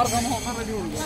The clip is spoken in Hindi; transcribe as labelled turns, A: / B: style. A: और बने